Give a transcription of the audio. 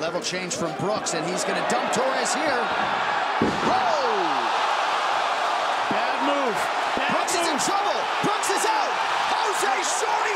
Level change from Brooks, and he's going to dump Torres here. Oh, Bad move. Bad Brooks move. is in trouble. Brooks is out. Jose Shorty.